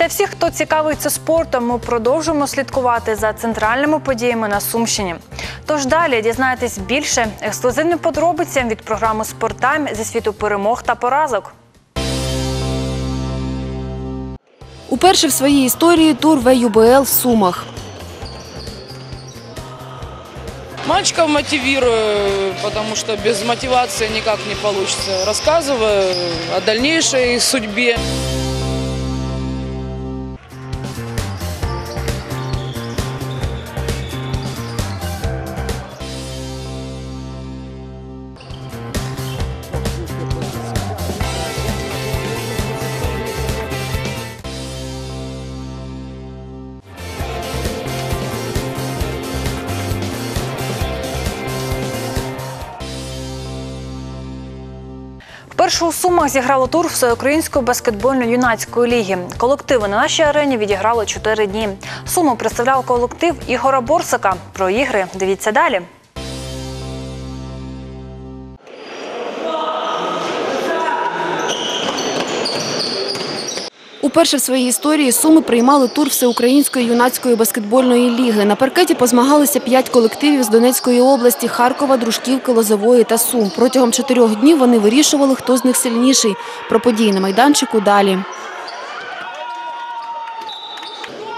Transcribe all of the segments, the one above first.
Вітаю всіх, хто цікавиться спортом. Ми продовжуємо слідкувати за центральними подіями на Сумщині. Тож далі дізнаєтесь більше ексклюзивним подробицям від програми «Спорттайм» зі світу перемог та поразок. Уперше в своїй історії тур ВЮБЛ в Сумах. Мальчиков мотивирую, потому что без мотивации никак не получится. Рассказываю о дальнейшей судьбе. Вперше у Сумах зіграло тур всеукраїнської баскетбольно-юнацької ліги. Колективи на нашій арені відіграли чотири дні. Суму представляв колектив Ігора Борсака. Про ігри дивіться далі. Уперше в своїй історії Суми приймали тур Всеукраїнської юнацької баскетбольної ліги. На паркеті позмагалися п'ять колективів з Донецької області, Харкова, Дружківки, Лозової та Сум. Протягом чотирьох днів вони вирішували, хто з них сильніший. Про події на майданчику далі.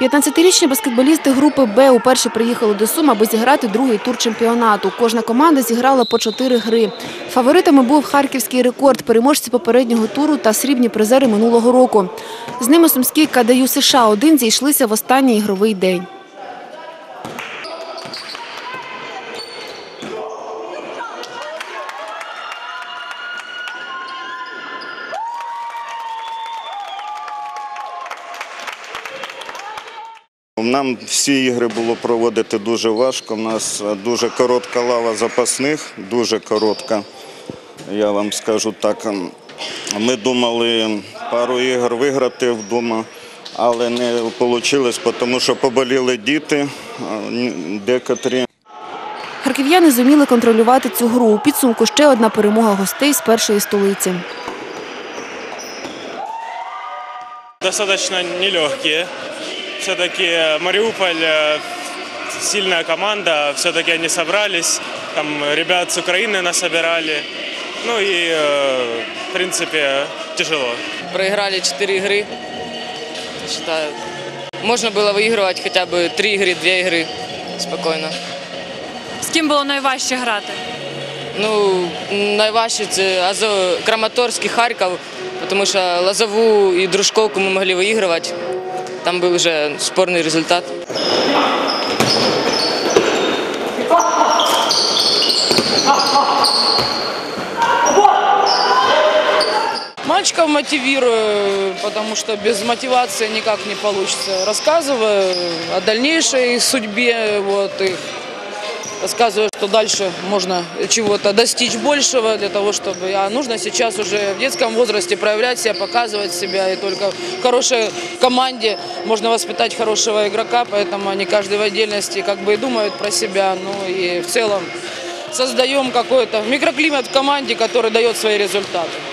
15-річні баскетболісти групи Б уперше приїхали до Сум, аби зіграти другий тур чемпіонату. Кожна команда зіграла по чотири гри. Фаворитами був харківський рекорд, переможці попереднього туру та срібні призери минулого року. З ними сумський КДЮ США один зійшлися в останній ігровий день. Нам всі ігри було проводити дуже важко. У нас е, дуже коротка лава запасних, дуже коротка. Я вам скажу так. Ми думали пару ігор виграти вдома, але не вийшло, тому що поболіли діти, декотрі. Харків'яни зуміли контролювати цю гру. У підсумку ще одна перемога гостей з першої столиці. достаточно нелегкие. Все-таки Мариуполь э, сильная команда, все-таки они собрались, там ребят с Украины насобирали. Ну и, э, в принципе, тяжело. Проиграли 4 игры. Считаю, можно было выигрывать хотя бы 3 игры, 2 игры спокойно. З ким було найважче грати? Ну, найважче це Азов, Краматорськ і Харків, тому що Лозову і Дружковку ми могли виігрувати. Там був вже спорний результат. Мальчиков мотивирую, потому что без мотивации никак не получится. Рассказываю о дальнейшей судьбе вот их. Рассказываю, что дальше можно чего-то достичь большего для того, чтобы... А нужно сейчас уже в детском возрасте проявлять себя, показывать себя. И только в хорошей команде можно воспитать хорошего игрока, поэтому они каждый в отдельности как бы и думают про себя. Ну и в целом создаем какой-то микроклимат в команде, который дает свои результаты.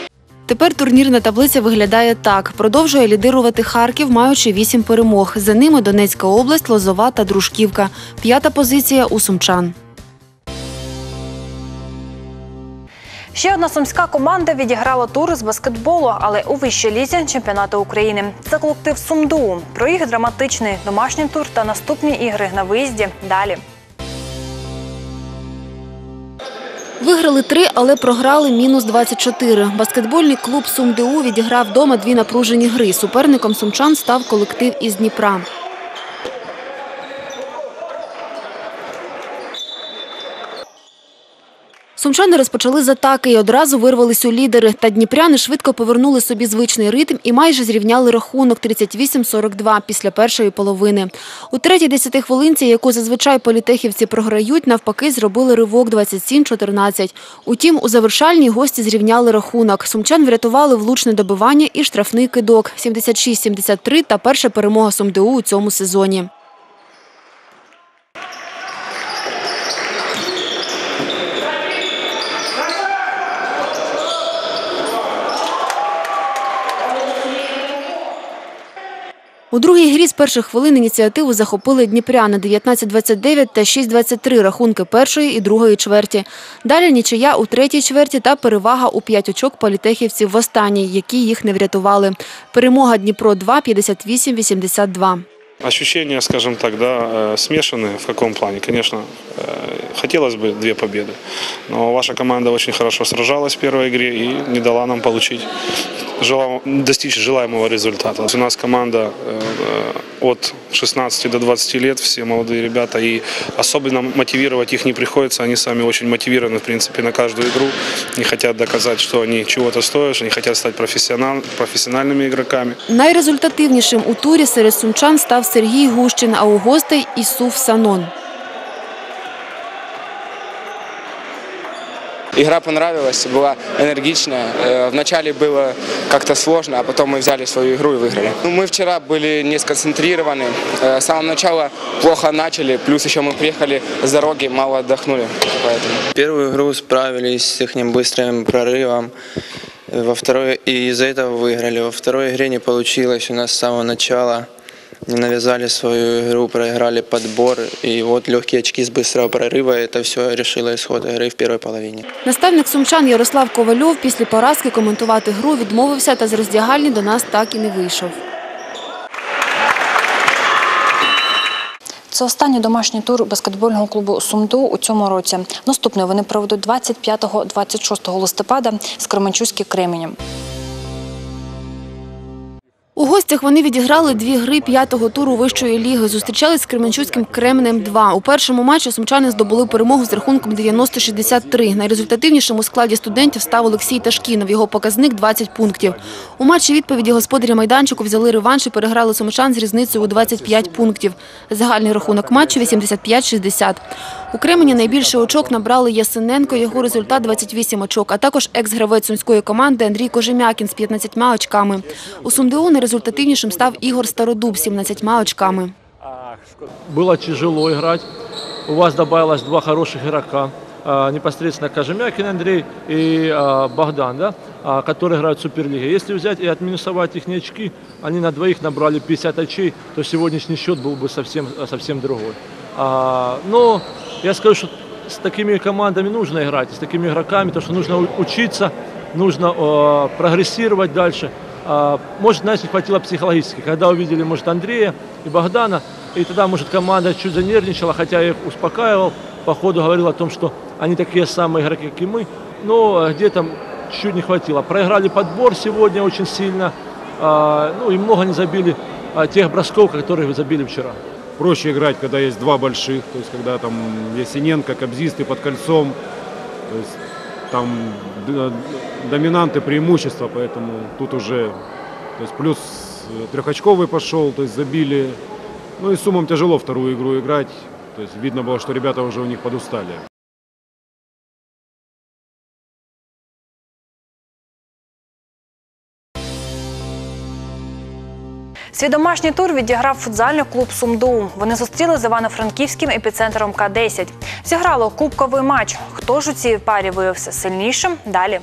Тепер турнірна таблиця виглядає так. Продовжує лідирувати Харків, маючи вісім перемог. За ними Донецька область, Лозова та Дружківка. П'ята позиція у сумчан. Ще одна сумська команда відіграла тур з баскетболу, але у вищій лізі чемпіонату України. Це колектив Сумду. Про їх драматичний домашній тур та наступні ігри на виїзді далі. Виграли три, але програли мінус 24. Баскетбольний клуб «Сумдеу» відіграв вдома дві напружені гри. Суперником сумчан став колектив із Дніпра. Сумчани розпочали з атаки і одразу вирвались у лідери. Та дніпряни швидко повернули собі звичний ритм і майже зрівняли рахунок 38-42 після першої половини. У третій десятихвилинці, яку зазвичай політехівці програють, навпаки зробили ривок 27-14. Утім, у завершальній гості зрівняли рахунок. Сумчан врятували влучне добивання і штрафний кидок 76-73 та перша перемога СумДУ у цьому сезоні. У другій грі з перших хвилин ініціативу захопили дніпряни 19-29 та 6-23 рахунки першої і другої чверті. Далі нічия у третій чверті та перевага у 5 очок політехівців в останній, які їх не врятували. Перемога Дніпро 2 58-82. Ощущения, скажем так, да, э, смешанные. В каком плане? Конечно, э, хотелось бы две победы. Но ваша команда очень хорошо сражалась в первой игре и не дала нам получить, желам- достичь желаемого результата. У нас команда э, э, от 16 до 20 лет, все молодые ребята, и особенно мотивировать их не приходится. Они сами очень мотивированы, в принципе, на каждую игру. Не хотят доказать, что они чего-то стоят, что они хотят стать профессионал, профессиональными игроками. Найрезультативнішим у турі серед сумчан став Сергій Гущин, а у гостей – Ісуф Санон. Игра понравилась, была энергичная. Э, Вначале было как-то сложно, а потом мы взяли свою игру и выиграли. Ну, мы вчера были не сконцентрированы. Э, С самого начала плохо начали, плюс еще мы приехали с дороги, мало отдохнули. Поэтому. Первую игру справились с их быстрым прорывом. Во второй и из-за этого выиграли. Во второй игре не получилось у нас с самого начала. Не навязали свою игру, проиграли подбор. И вот легкие очки с быстрого прорыва. Это все решило исход игры в первой половине. Наставник сумчан Ярослав Ковальов після поразки коментувати гру відмовився та з роздягальні до нас так і не вийшов. Це останній домашній тур баскетбольного клубу Сумду у цьому році. Наступний вони проведуть 25-26 листопада з Кременчуським Кременем. У гостях вони відіграли дві гри п'ятого туру вищої ліги. Зустрічались з Кременчуцьким Кременем 2. У першому матчі сумчани здобули перемогу з рахунком 90-63. Найрезультативнішим у складі студентів став Олексій Ташкінов. Його показник 20 пунктів. У матчі відповіді господарі майданчику взяли реванш і переграли сумчан з різницею у 25 пунктів. Загальний рахунок матчу 85-60. У Кремені найбільше очок набрали Ясиненко, його результат 28 очок, а також екс-гравець сумської команди Андрій Кожем'якін з 15 очками. У Сумдеу найрезультативнішим став Ігор Стародуб з 17 очками. было тяжело играть. У вас добавилось два хороших игрока. а, Непосредственно Кожемякин Андрей и а, Богдан, да, а, которые играют в Суперлиге. Если взять и отминусовать их очки, они на двоих набрали 50 очей, то сегодняшний счет был бы совсем, совсем другой. А, Но я скажу, что с такими командами нужно играть, с такими игроками, то что нужно учиться, нужно прогрессировать дальше. А, Может, знаете, не хватило психологически. Когда увидели, может, Андрея и Богдана, и тогда, может, команда чуть занервничала, хотя я их успокаивал, по ходу говорил о том, что они такие самые игроки, как и мы, но э, где-то чуть не хватило. Проиграли подбор сегодня очень сильно, а, ну и много не забили а, тех бросков, которые забили вчера. Проще играть, когда есть два больших, то есть когда там Ясиненко, Кобзистый под кольцом, то есть там д- доминанты, преимущества, поэтому тут уже, то есть плюс э, трехочковый пошел, то есть забили, ну и с Сумом тяжело вторую игру играть, то есть видно было, что ребята уже у них подустали. Свій домашній тур відіграв футзальний клуб Сумду. Вони зустріли з Івано-Франківським епіцентром К-10. Зіграло кубковий матч. Хто ж у цій парі виявився сильнішим? Далі.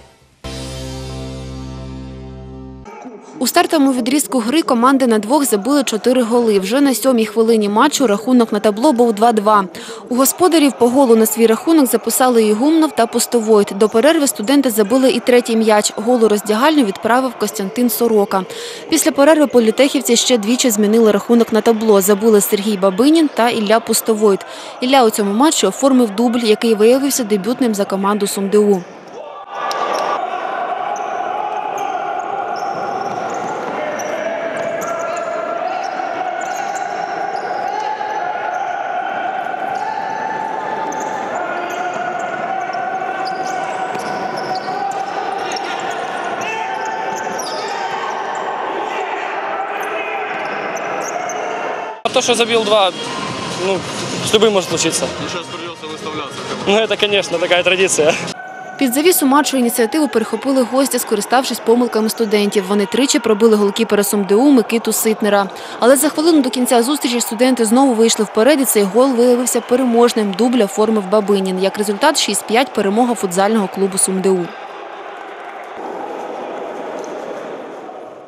У стартовому відрізку гри команди на двох забили чотири голи. Вже на сьомій хвилині матчу рахунок на табло був 2-2. У господарів по голу на свій рахунок записали Ігумнов та Пустовойт. До перерви студенти забили і третій м'яч. Голу роздягальню відправив Костянтин Сорока. Після перерви політехівці ще двічі змінили рахунок на табло. Забули Сергій Бабинін та Ілля Пустовойт. Ілля у цьому матчі оформив дубль, який виявився дебютним за команду СумДУ. То, что забил два, ну, с любым может случиться. Сейчас придется выставляться. Ну, это, конечно, такая традиция. Під завісу матчу ініціативу перехопили гості, скориставшись помилками студентів. Вони тричі пробили голкіпера СумДУ Микиту Ситнера. Але за хвилину до кінця зустрічі студенти знову вийшли вперед, і цей гол виявився переможним. Дубль оформив Бабинін. Як результат 6-5 перемога футзального клубу СумДУ.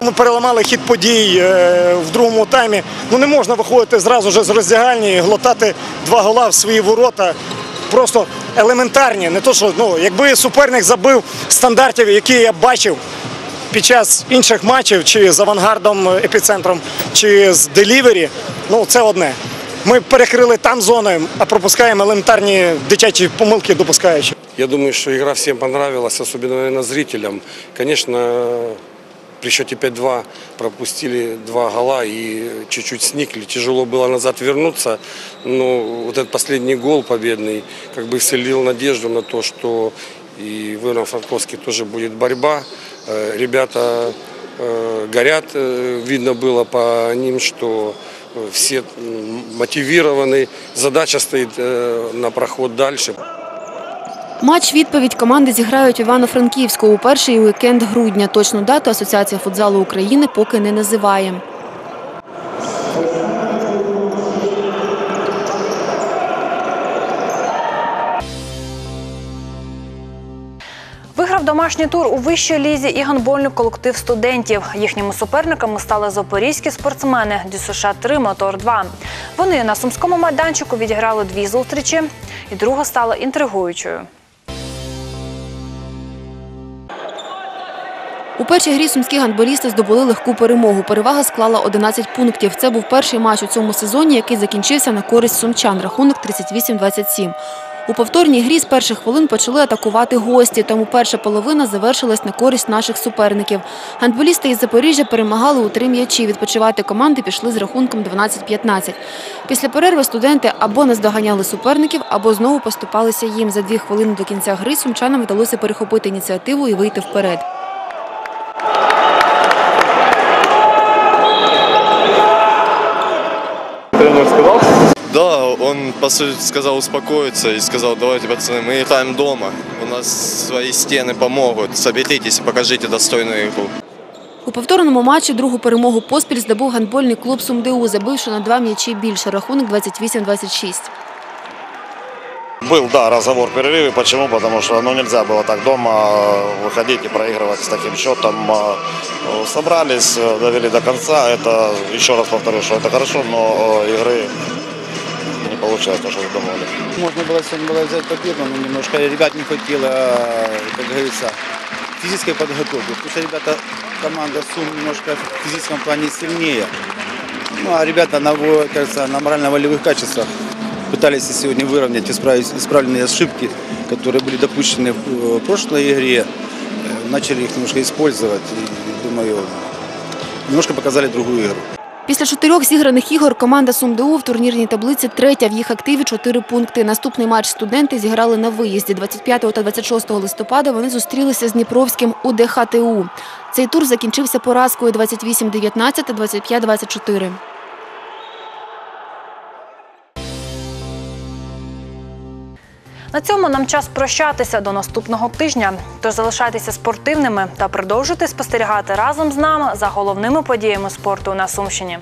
Ми переламали хід подій е, в другому таймі. Ну не можна виходити зразу ж з роздягальні і глотати два гола в свої ворота. Просто елементарні. Не то, що ну, якби суперник забив стандартів, які я бачив під час інших матчів, чи з авангардом, е, епіцентром, чи з делівері, ну це одне. Ми перекрили там зони, а пропускаємо елементарні дитячі помилки, допускаючи. Я думаю, что игра всем понравилась, особенно, наверное, зрителям. Конечно, при счете 5-2 пропустили два гола и чуть-чуть сникли. Тяжело было назад вернуться, но вот этот последний гол победный как бы вселил надежду на то, что и в Ивано-Франковске тоже будет борьба. Э, Ребята э, горят, э, видно было по ним, что все мотивированы. Задача стоит на проход дальше. Матч відповідь команди зіграють в Івано-Франківську у перший уікенд грудня. Точну дату Асоціація футзалу України поки не називає. Виграв домашній тур у вищій лізі і гандбольний колектив студентів. Їхніми суперниками стали запорізькі спортсмени ДЮСШ 3 Мотор 2 Вони на сумському майданчику відіграли дві зустрічі, і друга стала інтригуючою. Першій грі сумські гандболісти здобули легку перемогу. Перевага склала 11 пунктів. Це був перший матч у цьому сезоні, який закінчився на користь сумчан. Рахунок 38-27. У повторній грі з перших хвилин почали атакувати гості, тому перша половина завершилась на користь наших суперників. Гандболісти із Запоріжжя перемагали у три м'ячі. Відпочивати команди пішли з рахунком 12-15. Після перерви студенти або наздоганяли суперників, або знову поступалися їм. За дві хвилини до кінця гри сумчанам вдалося перехопити ініціативу і вийти вперед. Да, он по сути сказал успокоиться и сказал, давайте, пацаны, мы играем дома, у нас свои стены помогут, соберитесь и покажите достойную игру. У повторному матчі другу перемогу поспіль здобув гандбольний клуб СумДУ, забивши на два м'ячі більше. Рахунок 28-26. Был, да, разговор перерыве. Почему? Потому что ну, нельзя было так дома э, выходить и проигрывать с таким счетом. Э, э, Собрались, э, довели до конца. Это, еще раз повторю, что это хорошо, но э, игры не получается, то, что думали. Можно было сегодня было взять победу, но немножко ребят не хватило, как говорится, физической подготовки. Потому что ребята, команда Сум немножко в физическом плане сильнее. Ну, а ребята, на, кажется, на морально-волевых качествах пытались сегодня выровнять исправить исправленные ошибки, которые были допущены в э, прошлой игре. Э, Начали их немножко использовать и, думаю, немножко показали другую игру. Після чотирьох зіграних ігор команда СумДУ в турнірній таблиці третя. В їх активі чотири пункти. Наступний матч студенти зіграли на виїзді. 25 та 26 листопада вони зустрілися з Дніпровським УДХТУ. Цей тур закінчився поразкою 28-19 та 25-24. На цьому нам час прощатися до наступного тижня. Тож залишайтеся спортивними та продовжуйте спостерігати разом з нами за головними подіями спорту на Сумщині.